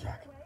Jack.